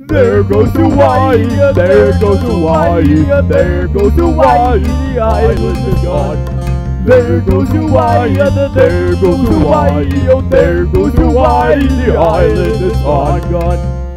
There goes Hawaii, there goes Hawaii, there goes Hawaii, the island is gone. There goes Hawaii, there goes Hawaii, oh there goes Hawaii, the island is gone, gone.